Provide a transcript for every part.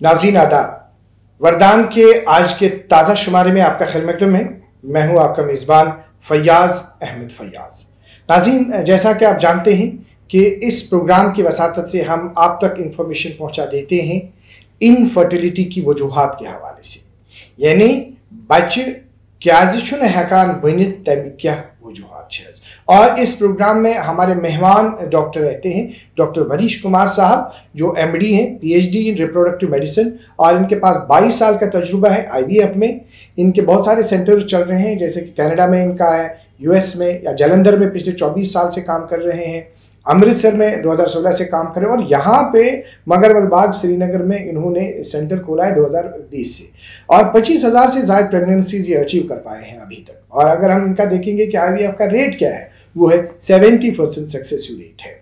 नाजरीन आदाब वरदान के आज के ताज़ा शुमारे में आपका खैर मकदम है। मैं हूँ आपका मेज़बान फयाज़ अहमद फयाज। नाजीन जैसा कि आप जानते हैं कि इस प्रोग्राम की वसात से हम आप तक इंफॉर्मेशन पहुँचा देते हैं इनफर्टिलिटी की वजूहत के हवाले से। यानी बच्चे क्या हेकान बनित तम क्या वजूहत और इस प्रोग्राम में हमारे मेहमान डॉक्टर रहते हैं डॉक्टर वरीश कुमार साहब, जो एमडी हैं पीएचडी इन रिप्रोडक्टिव मेडिसिन और इनके पास 22 साल का तजुर्बा है आईवीएफ में। इनके बहुत सारे सेंटर चल रहे हैं, जैसे कि कनाडा में इनका है यूएस में, या जलंधर में पिछले 24 साल से काम कर रहे हैं, अमृतसर में 2016 से काम करें और यहाँ पे मगरवल बाग श्रीनगर में इन्होंने सेंटर खोला है 2020 से। और पच्चीस हज़ार से ज़्यादा प्रेगनेंसीज ये अचीव कर पाए हैं अभी तक। और अगर हम इनका देखेंगे कि आई का रेट क्या है वो है सेवेंटी परसेंट सक्सेस रेट है।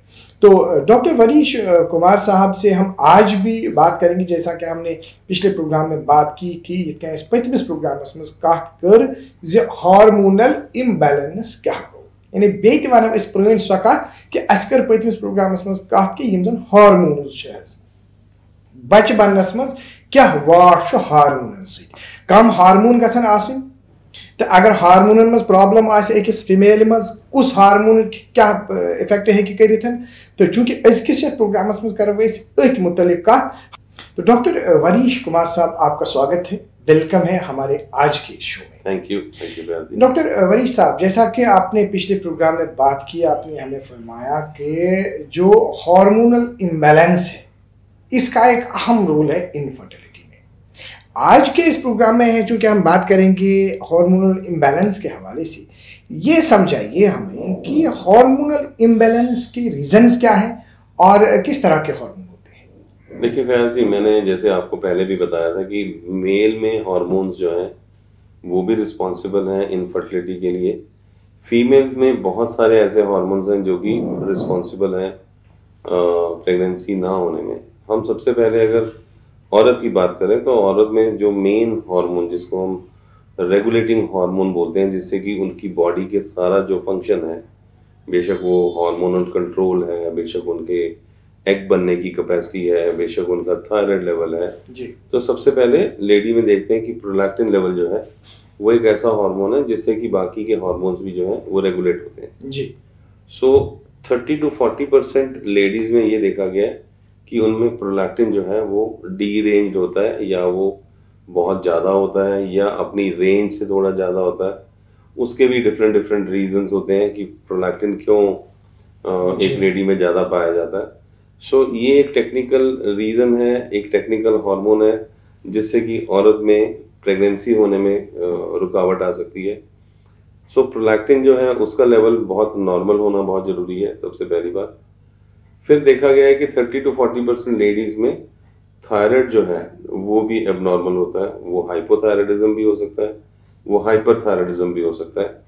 तो डॉक्टर वरीश कुमार साहब से हम आज भी बात करेंगे, जैसा कि हमने पिछले प्रोग्राम में बात की थी पचमिस प्रोग्रामस मज कत कर हार्मोनल इम्बैलेंस क्या यानी बे वन अस प्रेन सो कत कि अस कर पतमिस प्रोग्रामस मज कत कि यम जन हार्मोन्स बच बनस मज क्या वाट हार्मोन कम हार्मोन गसन तो अगर हारमोन मज प्रॉब्लम आकिस फीमेल मज कुस हारमोन क्या इफ़ेक्ट हे कर तो चूँकि अजकिस प्रोग्रामस मज करो अथ मुतल कत तो डॉक्टर वरीश कुमार साहब आपका स्वागत है। वेलकम है हमारे आज के शो में। Thank you thank you doctor Varish साहब जैसा कि आपने पिछले प्रोग्राम में बात की आपने हमें फरमाया कि जो हार्मोनल इम्बैलेंस है इसका एक अहम रोल है इनफर्टिलिटी आज के इस प्रोग्राम में है, चूँकि हम बात करेंगे हार्मोनल इम्बैलेंस के हवाले से, ये समझाइए हमें कि हार्मोनल इम्बैलेंस के रीजंस क्या हैं और किस तरह के हार्मोन होते हैं। देखिए फैज जी, मैंने जैसे आपको पहले भी बताया था कि मेल में हॉर्मोन्स जो हैं, वो भी रिस्पॉन्सिबल हैं इनफर्टिलिटी के लिए। फीमेल्स में बहुत सारे ऐसे हॉर्मोन्स हैं जो कि रिस्पॉन्सिबल हैं प्रेगनेंसी ना होने में। हम सबसे पहले अगर औरत की बात करें तो औरत में जो मेन हार्मोन जिसको हम रेगुलेटिंग हार्मोन बोलते हैं जिससे कि उनकी बॉडी के सारा जो फ़ंक्शन है बेशक वो हार्मोनल कंट्रोल है बेशक उनके एग बनने की कैपेसिटी है बेशक उनका थायराइड लेवल है। जी। तो सबसे पहले लेडी में देखते हैं कि प्रोलैक्टिन लेवल जो है वो एक ऐसा हार्मोन है जिससे कि बाकी के हार्मोन्स भी जो है वो रेगुलेट होते हैं। जी। So thirty to forty percent ladies में ये देखा गया है कि उनमें प्रोलैक्टिन जो है वो डी रेंज होता है या वो बहुत ज़्यादा होता है या अपनी रेंज से थोड़ा ज़्यादा होता है। उसके भी डिफरेंट डिफरेंट रीजंस होते हैं कि प्रोलैक्टिन क्यों एक लेडी में ज़्यादा पाया जाता है। सो so, ये एक टेक्निकल रीज़न है एक टेक्निकल हार्मोन है जिससे कि औरत में प्रेगनेंसी होने में रुकावट आ सकती है। सो so, प्रोलैक्टिन जो है उसका लेवल बहुत नॉर्मल होना बहुत ज़रूरी है सबसे पहली बात। फिर देखा गया है कि 30 टू 40 परसेंट लेडीज़ में थायराइड जो है वो भी एबनॉर्मल होता है। वो हाइपोथायराइडिज्म भी हो सकता है वो हाइपर हाइपरथायराइडिज्म भी हो सकता है।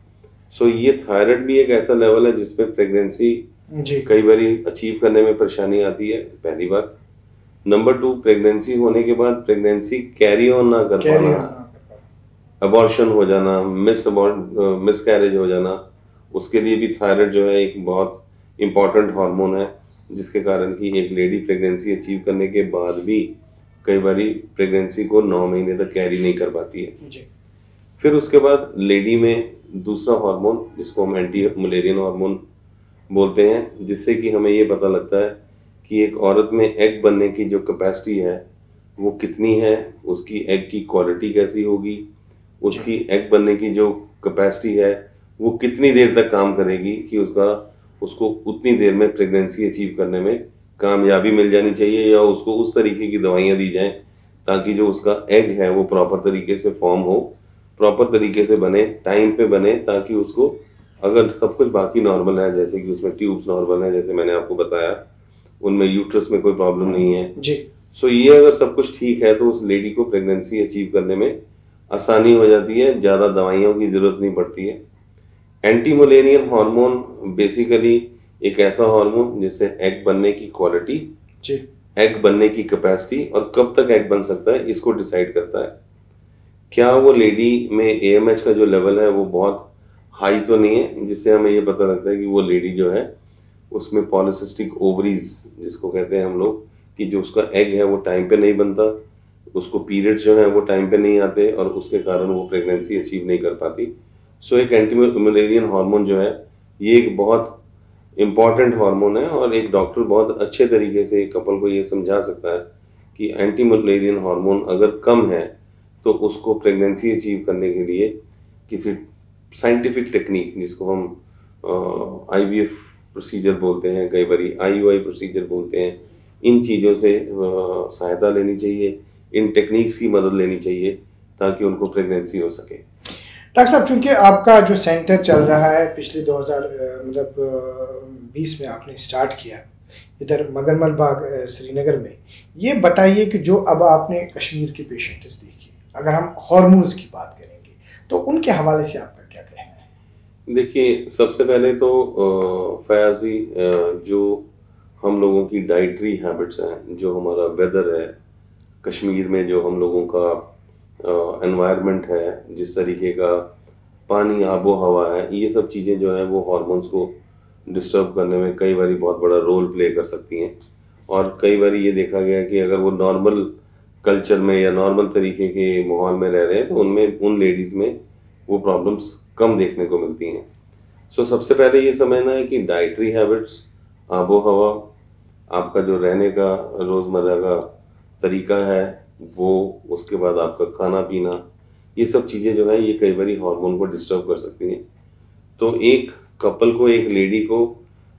सो so, ये थायराइड भी एक ऐसा लेवल है जिसमें प्रेगनेंसी कई बार अचीव करने में परेशानी आती है पहली बात। नंबर टू प्रेगनेंसी होने के बाद प्रेगनेंसी कैरी ऑन ना कर पाना। अबॉर्शन हो जाना मिस मिस कैरेज हो जाना उसके लिए भी थायराइड जो है एक बहुत इंपॉर्टेंट हार्मोन है। जिसके कारण कि एक लेडी प्रेगनेंसी अचीव करने के बाद भी कई बार प्रेगनेंसी को नौ महीने तक कैरी नहीं कर पाती है जी। फिर उसके बाद लेडी में दूसरा हार्मोन जिसको हम एंटी मलेरियन हार्मोन बोलते हैं जिससे कि हमें ये पता लगता है कि एक औरत में एग बनने की जो कैपेसिटी है वो कितनी है उसकी एग की क्वालिटी कैसी होगी उसकी एग बनने की जो कैपेसिटी है वो कितनी देर तक काम करेगी कि उसका उसको उतनी देर में प्रेगनेंसी अचीव करने में कामयाबी मिल जानी चाहिए या उसको उस तरीके की दवाइयाँ दी जाएँ ताकि जो उसका एग है वो प्रॉपर तरीके से फॉर्म हो प्रॉपर तरीके से बने टाइम पे बने ताकि उसको अगर सब कुछ बाकी नॉर्मल है जैसे कि उसमें ट्यूब्स नॉर्मल है जैसे मैंने आपको बताया उनमें यूट्रस में कोई प्रॉब्लम नहीं है। जी। सो ये अगर सब कुछ ठीक है तो उस लेडी को प्रेगनेंसी अचीव करने में आसानी हो जाती है ज़्यादा दवाइयों की ज़रूरत नहीं पड़ती है। एंटी मोलेरियन हार्मोन बेसिकली एक ऐसा हार्मोन जिससे एग बनने की क्वालिटी एग बनने की कैपेसिटी और कब तक एग बन सकता है इसको डिसाइड करता है। क्या वो लेडी में ए का जो लेवल है वो बहुत हाई तो नहीं है जिससे हमें ये पता लगता है कि वो लेडी जो है उसमें पॉलिसिस्टिक ओवरीज जिसको कहते हैं हम लोग कि जो उसका एग है वो टाइम पे नहीं बनता उसको पीरियड्स जो है वो टाइम पे नहीं आते और उसके कारण वो प्रेगनेंसी अचीव नहीं कर पाती। सो एक एंटी मलेरियन हार्मोन जो है, ये एक बहुत इंपॉर्टेंट हार्मोन है और एक डॉक्टर बहुत अच्छे तरीके से कपल को ये समझा सकता है कि एंटी मलेरियन हार्मोन अगर कम है तो उसको प्रेगनेंसी अचीव करने के लिए किसी साइंटिफिक टेक्निक जिसको हम आईवीएफ प्रोसीजर बोलते हैं, कई बार आई प्रोसीजर बोलते हैं, इन चीज़ों से सहायता लेनी चाहिए, इन टेक्निक्स की मदद लेनी चाहिए ताकि उनको प्रेगनेंसी हो सके। डॉक्टर साहब, चूँकि आपका जो सेंटर चल रहा है, पिछले 2000 मतलब 20 में आपने स्टार्ट किया, इधर मगरमल बाग श्रीनगर में, ये बताइए कि जो अब आपने कश्मीर के पेशेंट्स देखी, अगर हम हॉर्मोन्स की बात करेंगे तो उनके हवाले से आपका क्या कहना है? देखिए, सबसे पहले तो फयाजी जो हम लोगों की डाइटरी हैबिट्स हैं, जो हमारा वेदर है, कश्मीर में जो हम लोगों का एनवायरनमेंट है जिस तरीके का पानी आबो हवा है ये सब चीज़ें जो हैं वो हॉर्मोन्स को डिस्टर्ब करने में कई बार बहुत बड़ा रोल प्ले कर सकती हैं। और कई बार ये देखा गया कि अगर वो नॉर्मल कल्चर में या नॉर्मल तरीके के माहौल में रह रहे हैं तो उनमें उन लेडीज़ में वो प्रॉब्लम्स कम देखने को मिलती हैं। सो so, सबसे पहले ये समझना है कि डाइटरी हैबिट्स आबो हवा आपका जो रहने का रोज़मर्रा का तरीका है वो उसके बाद आपका खाना पीना ये सब चीज़ें जो है ये कई बार हार्मोन को डिस्टर्ब कर सकती हैं। तो एक कपल को एक लेडी को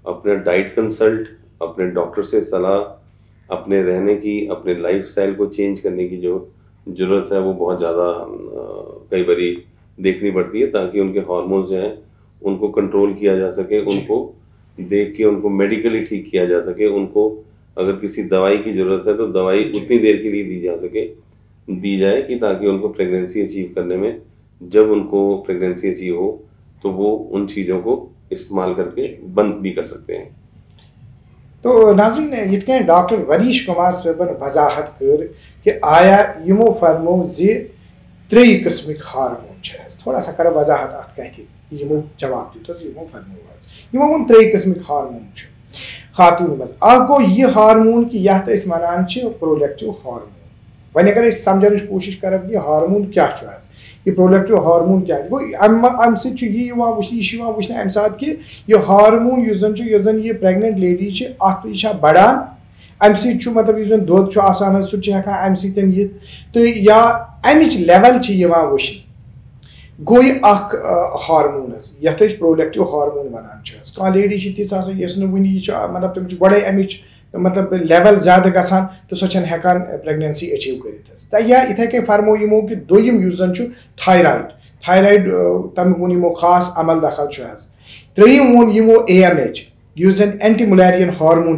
अपना डाइट कंसल्ट अपने डॉक्टर से सलाह अपने रहने की अपने लाइफस्टाइल को चेंज करने की जो ज़रूरत है वो बहुत ज़्यादा कई बार देखनी पड़ती है ताकि उनके हार्मोन्स जो हैं उनको कंट्रोल किया जा सके उनको देख के उनको मेडिकली ठीक किया जा सके उनको अगर किसी दवाई की ज़रूरत है तो दवाई उतनी देर के लिए दी जा सके, दी जाए कि ताकि उनको प्रेगनेंसी अचीव करने में, जब उनको प्रेगनेंसी अचीव हो तो वो उन चीज़ों को इस्तेमाल करके बंद भी कर सकते हैं। तो नाजरीन, ये डॉक्टर वरीश कुमार सबन वजाहत कर कि आया यमो फरमो जे त्रे कस्मिक हारमोन थोड़ा सा कर वजाहत कहती यमो जवाब दित यमो फरमो यमो वो त्रे कस्मिक हारमोन खातून मज गो यह हारमोन कि यथ वन प्रोडक्टिव हारमोन। वन अगर समझन कोशिश कर कि हारमोन क्या यह प्रोडक्टिव हारमोन क्या गो अम सह वो अम सात कि यह हारमोन जन जन यह प्रेगनेंट लेडी अत बढ़ान अम सह मतलब जन दोद सह अम सत तो या अमिच लेवल वुशन गो अख हारमोन यथ प्रोडक्टिव हारमोन वन कह लेडी तिस वन मतलब तुम गए अमिच मतलब लेवल ज़्यादा गसान तो सो हेकान प्रेगनेंसी अचीव कर या इथे कन फरमो यमो कि दोम जन थायराइड थायराइड तम वो खास अमल दखल त्रम वो यमो ए एम एच युस जन एंटी मलेरियन हारमोन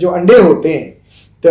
जो अंडे होते हैं तो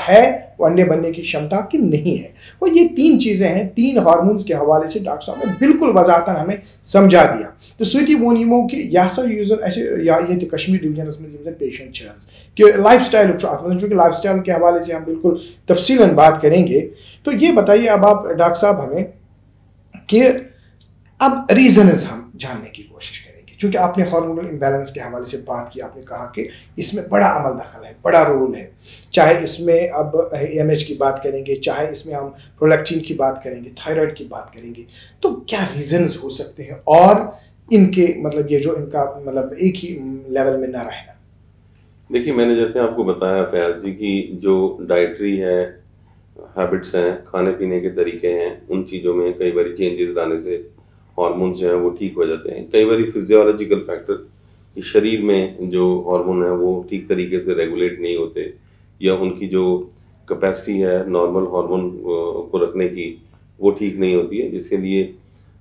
है अंडे बनने की क्षमता की नहीं है। और ये तीन चीज़ें हैं, तीन हार्मोन्स के हवाले से डॉक्टर साहब ने बिल्कुल वजातन हमें समझा दिया। तो सुति वो यमो कि यह सा यूजन ऐसे, या ये कश्मीर डिवीज़न में पेशेंट कि लाइफ स्टाइल चूँकि लाइफ स्टाइल के हवाले से हम बिल्कुल तफसीला बात करेंगे। तो ये बताइए अब आप डॉक्टर साहब, हमें कि अब रीज़न हम जानने की कोशिश चूँकि आपने हार्मोनल इम्बेलेंस के हवाले से बात की, आपने कहा कि इसमें बड़ा अमल दखल है, बड़ा रोल है। चाहे इसमें अब एमएच की बात करेंगे, चाहे इसमें हम प्रोलैक्टिन की बात करेंगे थायराइड की बात करेंगे तो क्या रीजंस हो सकते हैं? और इनके मतलब ये जो इनका मतलब एक ही लेवल में ना रहना। देखिए, मैंने जैसे आपको बताया फयाज जी की जो डाइटरी है हैबिट्स हैं खाने पीने के तरीके हैं, उन चीज़ों में कई बार चेंजेस लाने से हार्मोन्स जो हैं वो ठीक हो जाते हैं। कई बार फिजियोलॉजिकल फैक्टर शरीर में जो हार्मोन है वो ठीक तरीके से रेगुलेट नहीं होते, या उनकी जो कैपेसिटी है नॉर्मल हार्मोन को रखने की वो ठीक नहीं होती है। जिसके लिए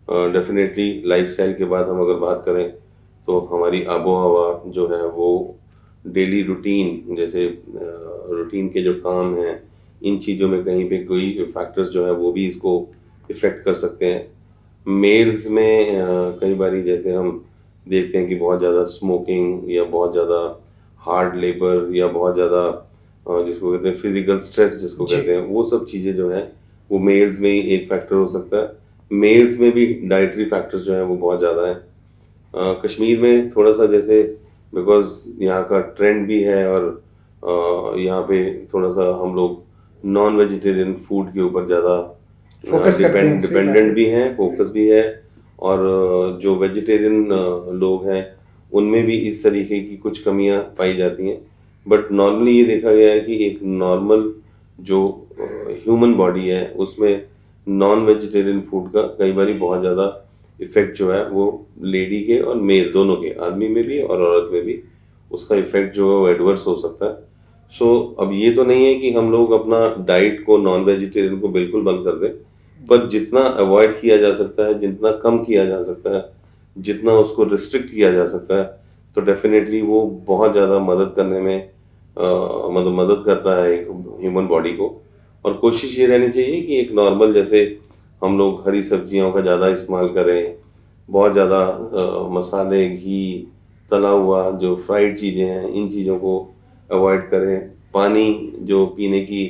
डेफिनेटली लाइफस्टाइल के बाद हम अगर बात करें तो हमारी आबो हवा जो है वो डेली रूटीन जैसे रूटीन के जो काम हैं, इन चीज़ों में कहीं पे कोई फैक्टर्स जो है वो भी इसको इफ़ेक्ट कर सकते हैं। मेल्स में कई बार जैसे हम देखते हैं कि बहुत ज़्यादा स्मोकिंग या बहुत ज़्यादा हार्ड लेबर या बहुत ज़्यादा जिसको कहते हैं फ़िज़िकल स्ट्रेस जिसको कहते हैं वो सब चीज़ें जो हैं वो मेल्स में ही एक फैक्टर हो सकता है। मेल्स में भी डाइटरी फैक्टर्स जो हैं वो बहुत ज़्यादा हैं। कश्मीर में थोड़ा सा जैसे बिकॉज़ यहाँ का ट्रेंड भी है और यहाँ पे थोड़ा सा हम लोग नॉन वेजिटेरियन फ़ूड के ऊपर ज़्यादा डिपेंडेंट भी हैं फोकस भी है और जो वेजिटेरियन लोग हैं उनमें भी इस तरीके की कुछ कमियाँ पाई जाती हैं। बट नॉर्मली ये देखा गया है कि एक नॉर्मल जो ह्यूमन बॉडी है उसमें नॉन वेजिटेरियन फ़ूड का कई बार बहुत ज़्यादा इफ़ेक्ट जो है वो लेडी के और मेल दोनों के आदमी में भी और औरत में भी उसका इफ़ेक्ट जो है वो एडवर्स हो सकता है। सो so, अब ये तो नहीं है कि हम लोग अपना डाइट को नॉन वेजिटेरियन को बिल्कुल बंद कर दें। पर जितना अवॉइड किया जा सकता है, जितना कम किया जा सकता है, जितना उसको रिस्ट्रिक्ट किया जा सकता है तो डेफिनेटली वो बहुत ज़्यादा मदद करने में मतलब मदद करता है एक ह्यूमन बॉडी को। और कोशिश ये रहनी चाहिए कि एक नॉर्मल जैसे हम लोग हरी सब्जियों का ज़्यादा इस्तेमाल करें, बहुत ज़्यादा मसाले, घी, तला हुआ जो फ्राइड चीज़ें हैं, इन चीज़ों को अवॉइड करें। पानी जो पीने की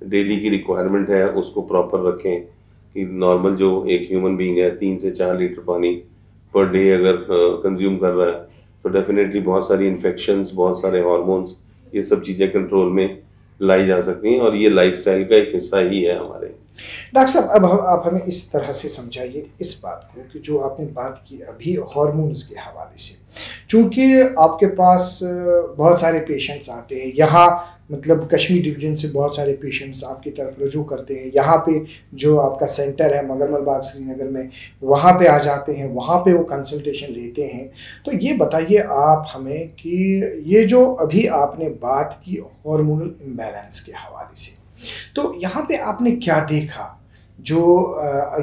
डेली की रिक्वायरमेंट है, उसको प्रॉपर रखें। नॉर्मल जो एक ह्यूमन बींग है, तीन से चार लीटर पानी पर डे अगर कंज्यूम कर रहा है तो डेफिनेटली बहुत सारी इन्फेक्शन बहुत सारे हॉर्मोन्स ये सब चीज़ें कंट्रोल में लाई जा सकती हैं और ये लाइफस्टाइल का एक हिस्सा ही है हमारे। डॉक्टर साहब, अब हम आप हमें इस तरह से समझाइए इस बात को कि जो आपने बात की अभी हार्मोन्स के हवाले से। चूँकि आपके पास बहुत सारे पेशेंट्स आते हैं, यहाँ मतलब कश्मीर डिवीज़न से बहुत सारे पेशेंट्स आपकी तरफ़ रजू करते हैं, यहाँ पे जो आपका सेंटर है, मगरमल बाग श्रीनगर में, वहाँ पे आ जाते हैं, वहाँ पे वो कंसल्टेशन लेते हैं। तो ये बताइए आप हमें कि ये जो अभी आपने बात की हार्मोनल इम्बैलेंस के हवाले से तो यहाँ पे आपने क्या देखा? जो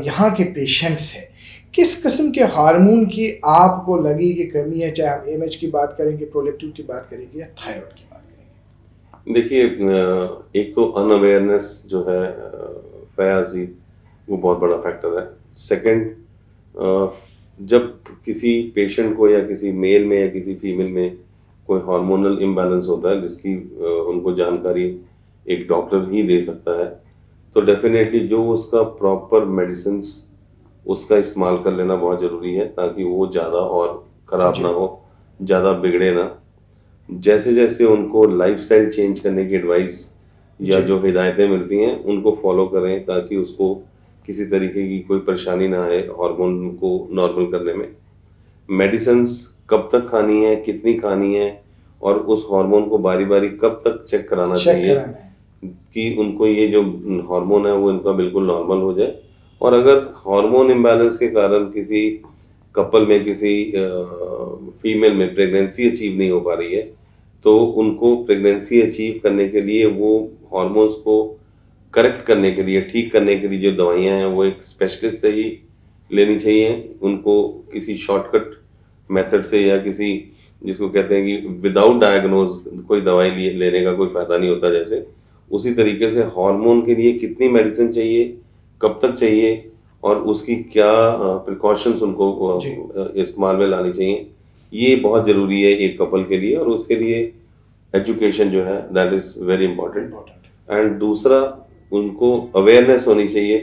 यहाँ के पेशेंट्स हैं, किस किस्म के हार्मोन की आपको लगी कि कमी है? चाहे हम एम की बात करेंगे प्रोलेक्टिव की बात करेंगे या थायराइड की बात करेंगे देखिए एक तो अनअवेयरनेस जो है फयाजी वो बहुत बड़ा फैक्टर है। सेकंड जब किसी पेशेंट को या किसी मेल में या किसी फीमेल में कोई हार्मोनल इम्बैलेंस होता है, जिसकी उनको जानकारी एक डॉक्टर ही दे सकता है। तो डेफिनेटली जो उसका प्रॉपर मेडिसिन उसका इस्तेमाल कर लेना बहुत ज़रूरी है ताकि वो ज़्यादा और ख़राब ना हो ज़्यादा बिगड़े ना। जैसे जैसे उनको लाइफस्टाइल चेंज करने की एडवाइस या जो। हिदायतें मिलती हैं उनको फॉलो करें ताकि उसको किसी तरीके की कोई परेशानी ना आए हार्मोन को नॉर्मल करने में। मेडिसिन कब तक खानी है कितनी खानी है और उस हार्मोन को बारी बारी कब तक चेक कराना चेक चाहिए? कि उनको ये जो हार्मोन है, वो इनका बिल्कुल नॉर्मल हो जाए। और अगर हार्मोन इम्बैलेंस के कारण किसी कपल में किसी फीमेल में प्रेगनेंसी अचीव नहीं हो पा रही है तो उनको प्रेगनेंसी अचीव करने के लिए वो हॉर्मोन्स को करेक्ट करने के लिए, ठीक करने के लिए जो दवाइयाँ हैं, वो एक स्पेशलिस्ट से ही लेनी चाहिए। उनको किसी शॉर्टकट मेथड से या किसी, जिसको कहते हैं कि विदाउट डायग्नोज कोई दवाई लेने का कोई फ़ायदा नहीं होता जैसे। उसी तरीके से हार्मोन के लिए कितनी मेडिसिन चाहिए कब तक चाहिए और उसकी क्या प्रिकॉशंस उनको इस्तेमाल में लानी चाहिए ये बहुत ज़रूरी है एक कपल के लिए और उसके लिए एजुकेशन जो है that is very important and दूसरा उनको अवेयरनेस होनी चाहिए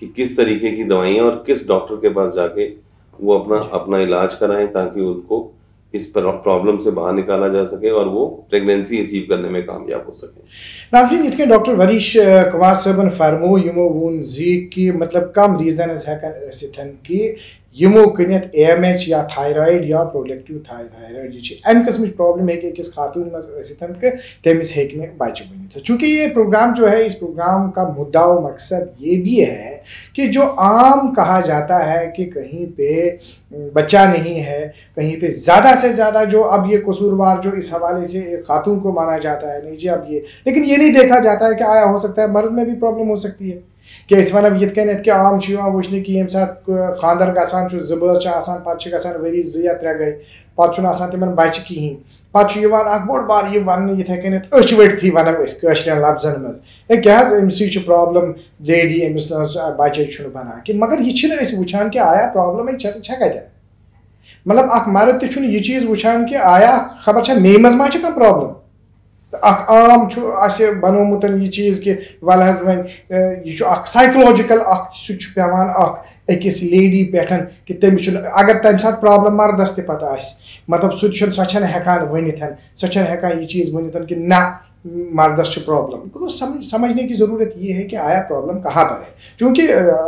कि किस तरीके की दवाइयाँ और किस डॉक्टर के पास जाके वो अपना अपना इलाज कराएँ ताकि उनको इस प्रॉब्लम से बाहर निकाला जा सके और वो प्रेगनेंसी अचीव करने में कामयाब हो सके। नाजरीन, इतने डॉक्टर वरीश कुमार साहब फरमो यूमो, वोन जी की मतलब कम रीजन है कि यमो कनित एम एच या थायराइड या प्रोडक्टिव थायराइड ये अमि कस्म प्रॉब्लम है अकिस खातून मज तमिस हे बच्चे बनित चूँकि ये प्रोग्राम जो है, इस प्रोग्राम का मुद्दा व मकसद ये भी है कि जो आम कहा जाता है कि कहीं पे बच्चा नहीं है, कहीं पे ज़्यादा से ज़्यादा जो अब ये कसूरवार जो इस हवाले से खातून को माना जाता है, नहीं जी, अब ये। लेकिन ये नहीं देखा जाता है कि आया हो सकता है, मर्द में भी प्रॉब्लम हो सकती है। कि इस वन ये कन कि आम वुचन कि ये सात खानदर गसान जबस पे वरी जि या त्रे गई पे तिम बच्चे कहें पे बोड़ बार यह वन ये कन अच वटथी वन लफ्जन मज क्या अमस प्रॉब्लम लेडी अमिस बच्चे बना कि मगर यह वुचान कि आया प्रॉब्लम छे कत मतलब अख मर्द तह यह चीज़ वुचान कि आया खबर मे मज मा प्रॉब्लम अख आम बनोमुत यह चीज़ कि वल हज वन यह साइकोलॉजिकल सह लेडी पे कि तमिस अगर तम सात प्रॉब्लम मर्दस त पता मतलब सह सह हेकान वन सो हेकान यह चीज़ वन कि ना मार्गदर्श प्रॉब्लम तो समझ, समझने की ज़रूरत ये है कि आया प्रॉब्लम कहाँ पर है? क्योंकि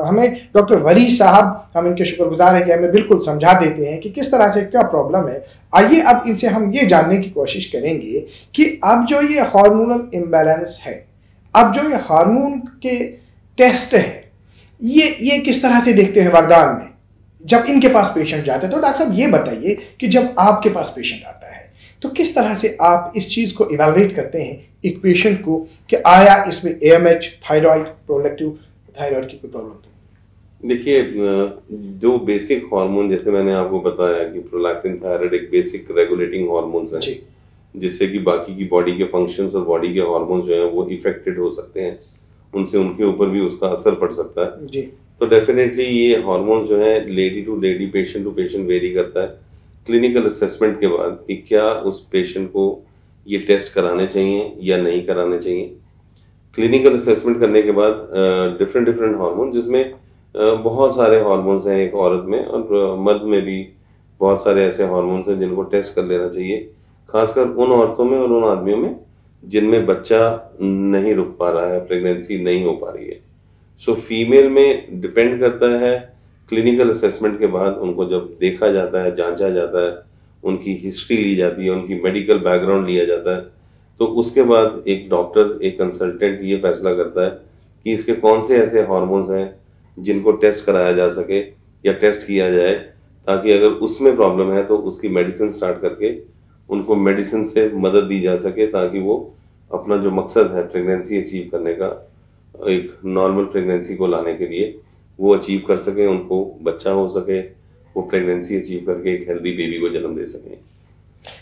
हमें डॉक्टर वरी साहब, हम इनके शुक्रगुजार हैं कि हमें बिल्कुल समझा देते हैं कि किस तरह से क्या प्रॉब्लम है। आइए अब इनसे हम ये जानने की कोशिश करेंगे कि अब जो ये हार्मोनल इम्बेलेंस है, अब जो ये हार्मोन के टेस्ट है, ये ये किस तरह से देखते हैं वरदान में? जब इनके पास पेशेंट जाते हैं तो डॉक्टर साहब ये बताइए कि जब आपके पास पेशेंट आता है तो किस तरह से आप इस चीज़ को इवेलुएट करते हैं पेशेंट को कि आया इसमें ए एम एच थायराइड प्रोलेक्टिव थायराइड की कोई प्रॉब्लम तो? देखिए जो बेसिक हार्मोन जैसे मैंने आपको बताया कि प्रोलैक्टिन थायराइड एक बेसिक रेगुलेटिंग हार्मोन्स हैं जिससे कि बाकी की बॉडी के फ़ंक्शंस और बॉडी के हार्मोन्स जो हैं वो इफेक्टेड हो सकते हैं। उनसे उनके ऊपर भी उसका असर पड़ सकता है। जी। तो डेफिनेटली ये हार्मोन्स जो है lady to lady patient to patient vary करता है। क्लिनिकल असेसमेंट के बाद कि क्या उस पेशेंट को ये टेस्ट कराने चाहिए या नहीं कराने चाहिए। क्लिनिकल असेसमेंट करने के बाद डिफरेंट डिफरेंट हार्मोन जिसमें बहुत सारे हार्मोन्स हैं एक औरत में और मर्द में भी बहुत सारे ऐसे हार्मोन्स हैं जिनको टेस्ट कर लेना चाहिए खासकर उन औरतों में और उन आदमियों में जिनमें बच्चा नहीं रुक पा रहा है प्रेगनेंसी नहीं हो पा रही है। सो so, फीमेल में डिपेंड करता है क्लिनिकल असेसमेंट के बाद उनको जब देखा जाता है, जांचा जाता है, उनकी हिस्ट्री ली जाती है, उनकी मेडिकल बैकग्राउंड लिया जाता है तो उसके बाद एक डॉक्टर एक कंसल्टेंट ये फैसला करता है कि इसके कौन से ऐसे हॉर्मोन्स हैं जिनको टेस्ट कराया जा सके या टेस्ट किया जाए ताकि अगर उसमें प्रॉब्लम है तो उसकी मेडिसिन स्टार्ट करके उनको मेडिसिन से मदद दी जा सके ताकि वो अपना जो मकसद है प्रेगनेंसी अचीव करने का, एक नॉर्मल प्रेगनेंसी को लाने के लिए वो अचीव कर सकें, उनको बच्चा हो सके, वो प्रेगनेंसी अचीव करके एक हेल्दी बेबी को जन्म दे सकें।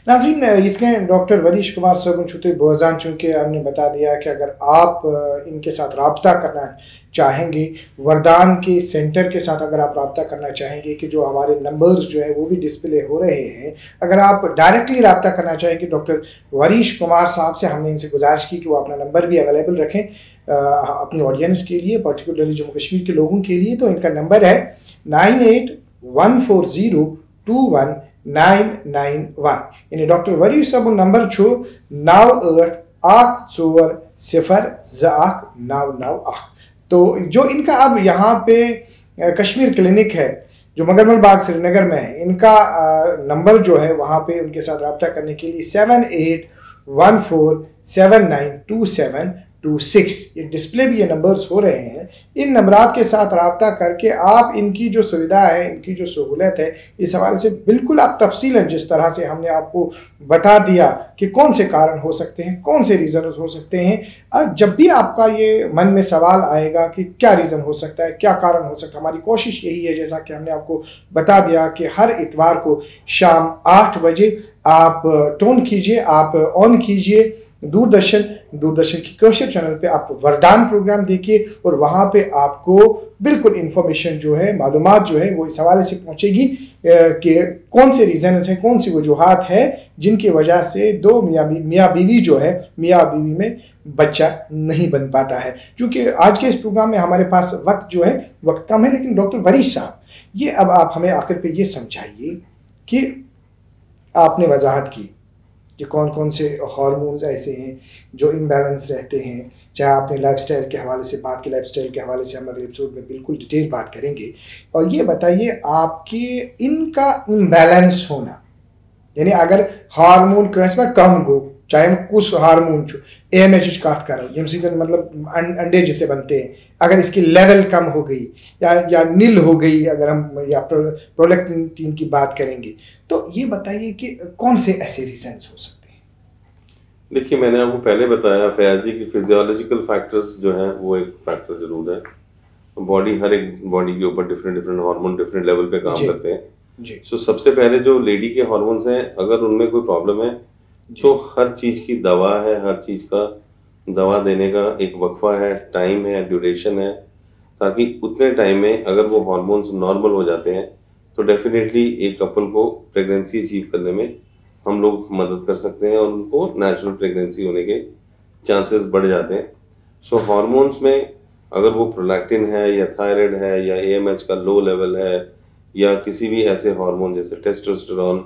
नाजीन इतने डॉक्टर वरीश कुमार साहब छुते बोजान चूँकि हमने बता दिया कि अगर आप इनके साथ रबता करना चाहेंगे, वरदान के सेंटर के साथ अगर आप रबता करना चाहेंगे कि जो हमारे नंबर्स जो है वो भी डिस्प्ले हो रहे हैं, अगर आप डायरेक्टली रबता करना चाहेंगे, डॉक्टर वरीश कुमार साहब से हमने इनसे गुजारिश की कि वो अपना नंबर भी अवेलेबल रखें अपनी ऑडियंस के लिए, पर्टिकुलरली जम्मू कश्मीर के लोगों के लिए तो इनका नंबर है nine eight one four zero two one nine nine one यानी डॉक्टर वरी सब नंबर चोर सिफर ज नौ नौ आख तो जो इनका अब यहाँ पे कश्मीर क्लिनिक है जो मगरमल बाग श्रीनगर में है इनका नंबर जो है वहाँ पे उनके साथ रबता करने के लिए seven eight one four seven nine two seven two six ये डिस्प्ले भी ये नंबर्स हो रहे हैं। इन नंबरात के साथ रबता करके आप इनकी जो सुविधा है, इनकी जो सहूलत है, इस हवाले से बिल्कुल आप तफसील जिस तरह से हमने आपको बता दिया कि कौन से कारण हो सकते हैं, कौन से रीज़न हो सकते हैं। जब भी आपका ये मन में सवाल आएगा कि क्या रीज़न हो सकता है, क्या कारण हो सकता है, हमारी कोशिश यही है, जैसा कि हमने आपको बता दिया कि हर इतवार को शाम आठ बजे आप टोन कीजिए, आप ऑन कीजिए। दूरदर्शन दूरदर्शन की कौशल चैनल पे आप वरदान प्रोग्राम देखिए और वहाँ पे आपको बिल्कुल इन्फॉर्मेशन जो है मालूम जो है, वो इस हवाले से पहुँचेगी कि कौन से रीज़न हैं, कौन सी वजूहत है, जिनकी वजह से दो मियाँ मियाँ बीवी जो है, मियाँ बीवी में बच्चा नहीं बन पाता है। क्योंकि आज के इस प्रोग्राम में हमारे पास वक्त जो है, वक्त कम है, लेकिन डॉक्टर वरीश साहब, ये अब आप हमें आखिर पे ये समझाइए कि आपने वजाहत की। कि कौन कौन से हार्मोन्स ऐसे हैं जो इम्बैलेंस रहते हैं। चाहे आपने लाइफस्टाइल के हवाले से बात की लाइफस्टाइल के हवाले से हम अगले एपिसोड में बिल्कुल डिटेल बात करेंगे। और ये बताइए, आपके इनका इम्बैलेंस होना, यानी अगर हार्मोन कैसे कम गो चाहे हम कुछ हार्मोन छो एम एच कत कर मतलब अंडे जिसे बनते हैं। अगर इसकी लेवल कम हो गई, या या नील हो गई, अगर हम, या प्रोडक्टिन की बात करेंगे तो ये बताइए कि कौन से ऐसे रीजन हो सकते हैं? देखिए मैंने आपको पहले बताया फयाजी की फिजियोलॉजिकल फैक्टर्स जो हैं वो एक फैक्टर ज़रूर है। बॉडी हर एक बॉडी के ऊपर different different hormone different level पे काम करते हैं। जी। सो so, सबसे पहले जो लेडी के हार्मोन्स हैं अगर उनमें कोई प्रॉब्लम है तो हर चीज़ की दवा है हर चीज़ का दवा देने का एक वक्फा है टाइम है ड्यूरेशन है ताकि उतने टाइम में अगर वो हॉर्मोन्स नॉर्मल हो जाते हैं तो डेफिनेटली एक कपल को प्रेगनेंसी अचीव करने में हम लोग मदद कर सकते हैं और उनको नेचुरल प्रेगनेंसी होने के चांसेस बढ़ जाते हैं। सो so, हार्मोन्स में अगर वो प्रोलैक्टिन है या थायराइड है या एएमएच का लो लेवल है या किसी भी ऐसे हार्मोन जैसे टेस्टोस्टेरोन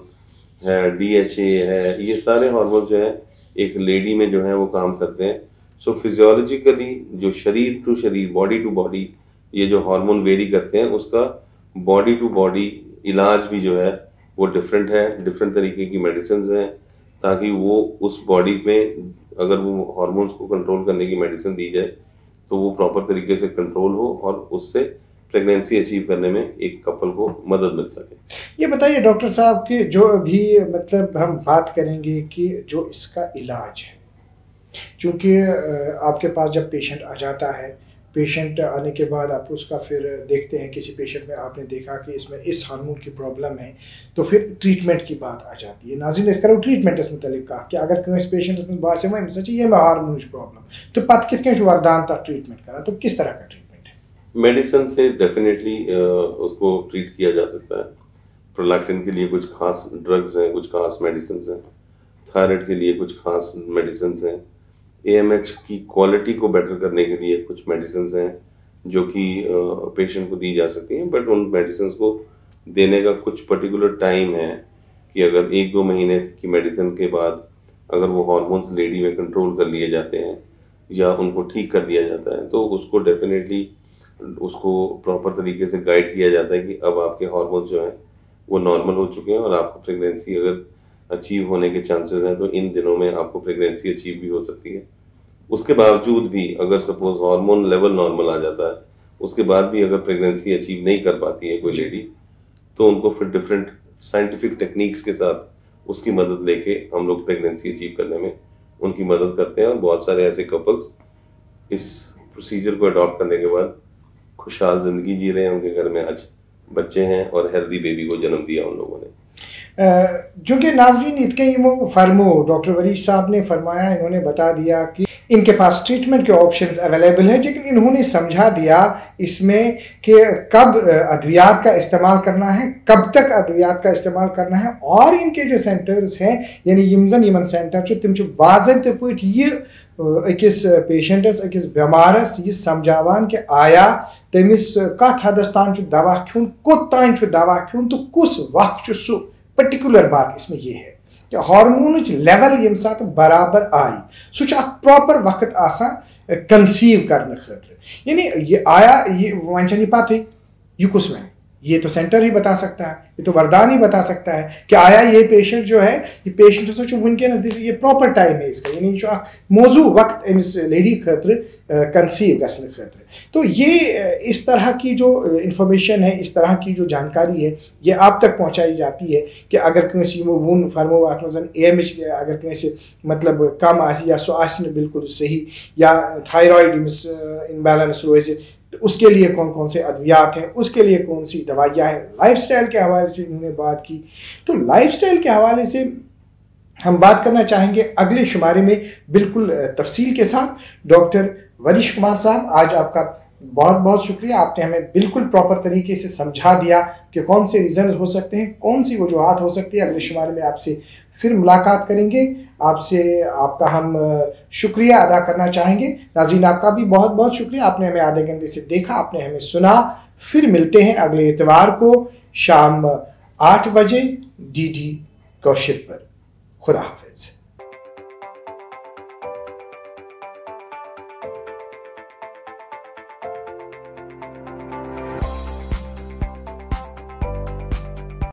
है डीएचए है ये सारे हार्मोन जो है एक लेडी में जो है वो काम करते हैं। सो so, फिजियोलॉजिकली जो शरीर टू शरीर बॉडी टू बॉडी ये जो हार्मोन वेरी करते हैं उसका बॉडी टू बॉडी इलाज भी जो है, वो डिफरेंट है डिफरेंट तरीके की मेडिसिन हैं, ताकि वो उस बॉडी में अगर वो हार्मोन्स को कंट्रोल करने की मेडिसिन दी जाए तो वो प्रॉपर तरीके से कंट्रोल हो और उससे प्रेगनेंसी अचीव करने में एक कपल को मदद मिल सके। ये बताइए डॉक्टर साहब कि जो अभी मतलब हम बात करेंगे कि जो इसका इलाज है क्योंकि आपके पास जब पेशेंट आ जाता है पेशेंट आने के बाद आप उसका फिर देखते हैं, किसी पेशेंट में आपने देखा कि इसमें इस हार्मोन की प्रॉब्लम है तो फिर ट्रीटमेंट की बात आ जाती है। नाजिन ने इसका ट्रीटमेंट इस मतलब कहा कि अगर कहीं पेशेंट बात से सच, ये मैं हार्मोन प्रॉब्लम तो पत कित वरदान तक ट्रीटमेंट करा तो किस तरह का ट्रीटमेंट है? मेडिसिन से डेफिनेटली उसको ट्रीट किया जा सकता है। प्रोलैक्टिन के लिए कुछ खास ड्रग्स हैं, कुछ खास मेडिसिन हैं। थायराइड के लिए कुछ खास मेडिसिन हैं। एएमएच की क्वालिटी को बेटर करने के लिए कुछ मेडिसिन हैं जो कि पेशेंट को दी जा सकती हैं बट उन मेडिसिन को देने का कुछ पर्टिकुलर टाइम है कि अगर एक दो महीने की मेडिसिन के बाद अगर वो हॉर्मोन्स लेडी में कंट्रोल कर लिए जाते हैं या उनको ठीक कर दिया जाता है तो उसको डेफिनेटली उसको प्रॉपर तरीके से गाइड किया जाता है कि अब आपके हार्मोन्स जो हैं वो नॉर्मल हो चुके हैं और आपको प्रेगनेंसी अगर अचीव होने के चांसेस हैं तो इन दिनों में आपको प्रेगनेंसी अचीव भी हो सकती है। उसके बावजूद भी अगर सपोज़ हार्मोन लेवल नॉर्मल आ जाता है उसके बाद भी अगर प्रेगनेंसी अचीव नहीं कर पाती है कोई लेडी तो उनको फिर डिफरेंट साइंटिफिक टेक्निक्स के साथ उसकी मदद लेके हम लोग प्रेगनेंसी अचीव करने में उनकी मदद करते हैं और बहुत सारे ऐसे कपल्स इस प्रोसीजर को अडॉप्ट करने के बाद खुशहाल ज़िंदगी जी रहे हैं। उनके घर में आज बच्चे हैं और हेल्दी बेबी को जन्म दिया उन लोगों ने। जो कि नाजरीन इतके फरमो डॉक्टर वरीश साहब ने फरमाया इन्होंने बता दिया कि इनके पास ट्रीटमेंट के ऑप्शंस अवेलेबल है, लेकिन इन्होंने समझा दिया इसमें कि कब अद्वियात का इस्तेमाल करना है, कब तक अद्वियात का इस्तेमाल करना है, और इनके जो सेंटर्स हैं, यानी यमजन यमन सेंटर तम बाजत पे ये अकिस पेशेंटस अकिस बेमारस यह समझावान कि आया, तमिस कत हदस तान दवा खुन कोत तान दवा खुन तो कुस वक्त सह पर्टिकुलर बात इसमें यह है। कि हारमोन लेवल ये सात बराबर आई सह प्रॉपर वक्त कंसीव करने खतर। यानी ये आया, ये, वन पत यह कुस वन ये तो सेंटर ही बता सकता है, ये तो वरदान ही बता सकता है कि आया ये पेशेंट जो है, ये पेशेंट हसा वनकस ये प्रॉपर टाइम है इसका, यानी मौजू वक्त लेडी खतर कंसीव गसन खतर तो ये इस तरह की जो इंफॉर्मेशन है, इस तरह की जो जानकारी है, ये आप तक पहुंचाई जाती है कि अगर कंस वोन फर्मो अत एम एच अगर कंस मतलब कम आ या सह बिल्कुल सही, या थायराइड इनबैलेंस रोज तो उसके लिए कौन कौन से अद्वियात हैं? उसके लिए कौन सी दवाइयाँ हैं? लाइफस्टाइल के हवाले से उन्होंने बात की। तो लाइफस्टाइल के हवाले से हम बात करना चाहेंगे अगले शुमारे में बिल्कुल तफसील के साथ। डॉक्टर वरिश कुमार साहब, आज आपका बहुत बहुत शुक्रिया। आपने हमें बिल्कुल प्रॉपर तरीके से समझा दिया कि कौन से रीज़न हो सकते हैं, कौन सी वजूहत हो सकती है। अगले शुमारे में आपसे फिर मुलाकात करेंगे। आपसे, आपका हम शुक्रिया अदा करना चाहेंगे। नाजीन आपका भी बहुत बहुत शुक्रिया। आपने हमें आधे घंटे से देखा, आपने हमें सुना। फिर मिलते हैं अगले इतवार को शाम आठ बजे डी डी कौशिक पर। खुदा हाफिज़।